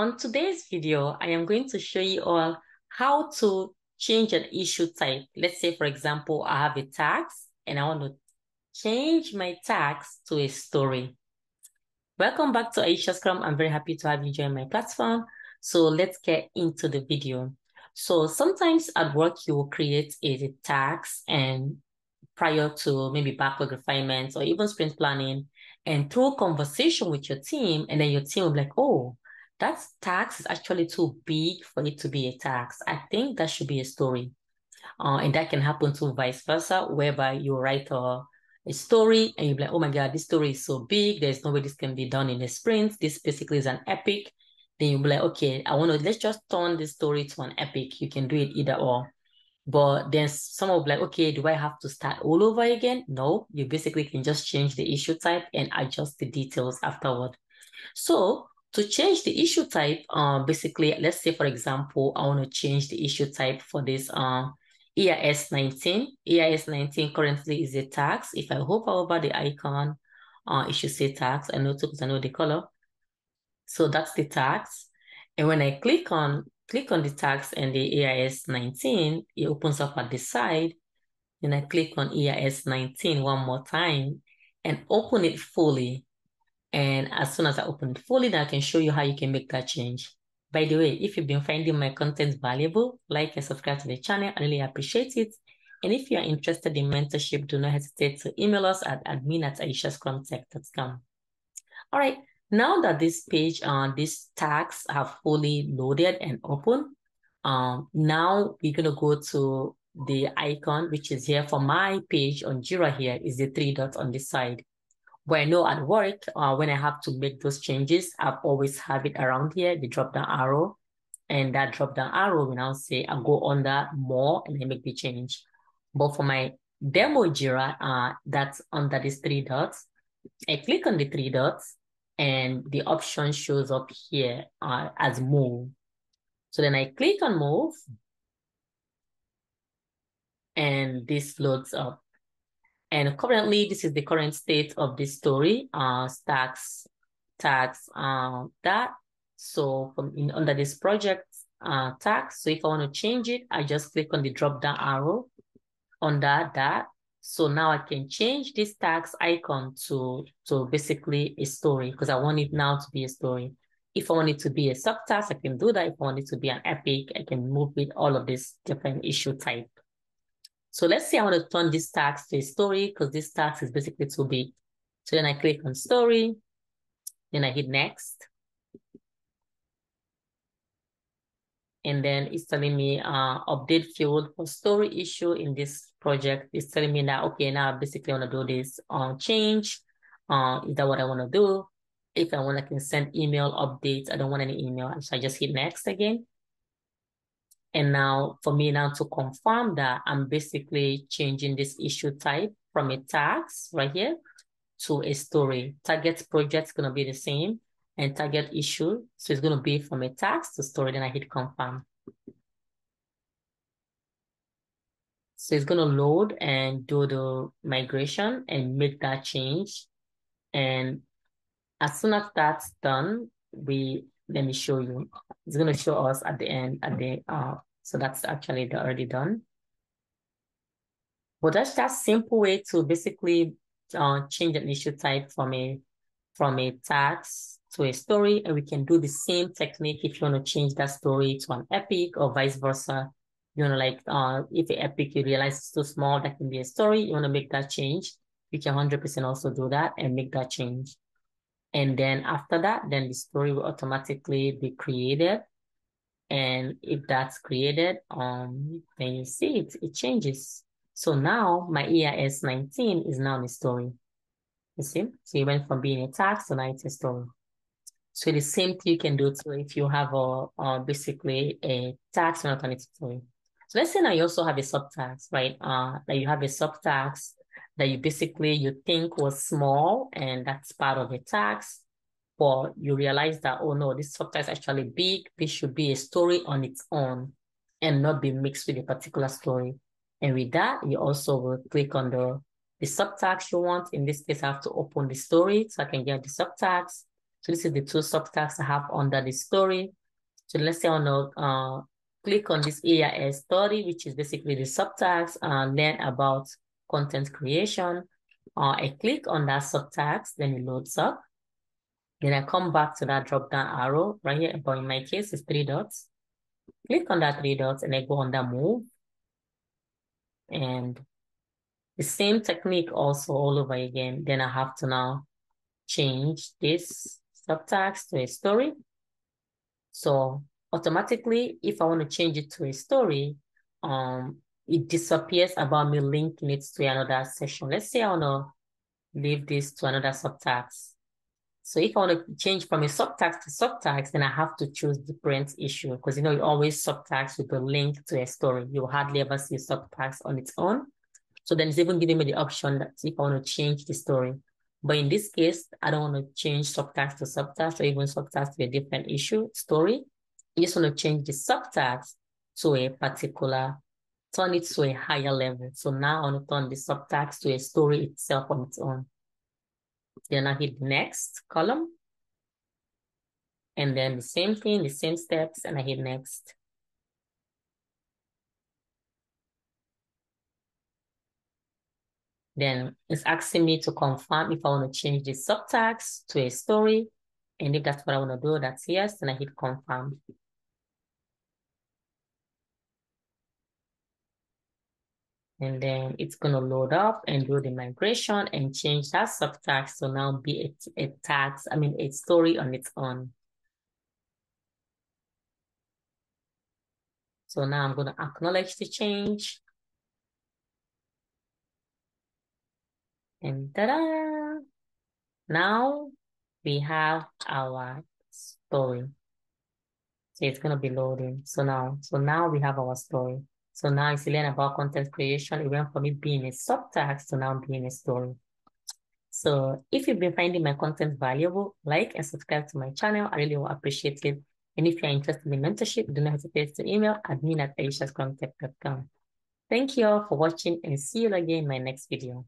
on today's video, I am going to show you all how to change an issue type. Let's say, for example, I have a tax and I want to change my tax to a story. Welcome back to Aisha Scrum. I'm very happy to have you join my platform. So let's get into the video. So sometimes at work, you will create a tax and prior to maybe backlog refinements or even sprint planning and through conversation with your team, and then your team will be like, oh, that tax is actually too big for it to be a tax. I think that should be a story. Uh, and that can happen to vice versa, whereby you write a, a story and you're like, oh my God, this story is so big. There's no way this can be done in a sprint. This basically is an epic. Then you'll be like, okay, I want to, let's just turn this story to an epic. You can do it either or. But then some will be like, okay, do I have to start all over again? No, you basically can just change the issue type and adjust the details afterward. So to change the issue type, uh, basically, let's say, for example, I want to change the issue type for this uh, EIS 19. EIS 19 currently is a tax. If I hover over the icon, uh, it should say tax. I know because I know the color. So that's the tax. And when I click on click on the tax and the EIS 19, it opens up at the side. Then I click on EIS 19 one more time and open it fully. And as soon as I open fully, then I can show you how you can make that change. By the way, if you've been finding my content valuable, like and subscribe to the channel. I really appreciate it. And if you're interested in mentorship, do not hesitate to email us at admin at aishascrumtech.com. All right, now that this page, uh, these tags have fully loaded and open, um, now we're gonna go to the icon, which is here for my page on Jira here, is the three dots on this side. Where I know at work, uh, when I have to make those changes, I've always have it around here, the drop down arrow. And that drop down arrow will now say I go under more and I make the change. But for my demo Jira, uh, that's under these three dots. I click on the three dots and the option shows up here uh, as move. So then I click on move and this loads up. And currently, this is the current state of this story, uh, stacks, tags, uh, that. So from in, under this project uh, tag, so if I want to change it, I just click on the drop down arrow under that. So now I can change this tags icon to, to basically a story because I want it now to be a story. If I want it to be a subtask, I can do that. If I want it to be an epic, I can move with all of this different issue type. So let's say I want to turn this tax to a story because this tax is basically too big. So then I click on story, then I hit next. And then it's telling me uh, update field for story issue in this project. It's telling me that, okay, now I basically want to do this uh, change. Uh, is that what I want to do? If I want, I can send email updates. I don't want any email. So I just hit next again. And now for me now to confirm that I'm basically changing this issue type from a tax right here to a story. Target project is going to be the same and target issue. So it's going to be from a tax to story. Then I hit confirm. So it's going to load and do the migration and make that change. And as soon as that's done, we let me show you. It's going to show us at the end, at the, uh, so that's actually already done. But that's just simple way to basically uh, change an issue type from a, from a tax to a story. And we can do the same technique if you want to change that story to an epic or vice versa. You know, like uh, if an epic you realize it's too small, that can be a story. You want to make that change. You can 100% also do that and make that change. And then after that, then the story will automatically be created. And if that's created, um, then you see it, it changes. So now my EIS 19 is now a story. You see? So it went from being a tax to now it's a story. So the same thing you can do too if you have a, a basically a tax and alternative story. So let's say now you also have a subtax, right? Uh, that you have a subtax that you basically you think was small and that's part of a tax, but you realize that, oh no, this subtax is actually big. This should be a story on its own and not be mixed with a particular story. And with that, you also will click on the, the subtax you want. In this case, I have to open the story so I can get the subtax. So this is the two subtasks I have under the story. So let's say I want to uh, click on this AIS story, which is basically the subtask, and learn about content creation. Uh, I click on that subtask, then it loads up. Then I come back to that drop down arrow right here, but in my case, it's three dots. Click on that three dots and I go on that move. And the same technique also all over again. Then I have to now change this subtext to a story. So automatically, if I want to change it to a story, um, it disappears about me linking it to another session. Let's say I want to leave this to another subtext. So if I want to change from a subtext to subtext, then I have to choose different issue because you know you always subtext with a link to a story. You hardly ever see subtext on its own. So then it's even giving me the option that if I want to change the story. But in this case, I don't want to change subtext to subtext or even subtext to a different issue, story. I just want to change the subtext to a particular, turn it to a higher level. So now I want to turn the subtext to a story itself on its own. Then I hit next column. And then the same thing, the same steps, and I hit next. Then it's asking me to confirm if I want to change the subtext to a story. And if that's what I want to do, that's yes, then I hit confirm. And then it's going to load up and do the migration and change that subtext to now be a, a tax, I mean, a story on its own. So now I'm going to acknowledge the change. And ta-da! Now we have our story. So it's going to be loading. So now, so now we have our story. So now it's learn about content creation. It went from it being a subtext to now being a story. So if you've been finding my content valuable, like and subscribe to my channel. I really will appreciate it. And if you're interested in mentorship, do not hesitate to email admin at aishascrumtech.com. Thank you all for watching and see you again in my next video.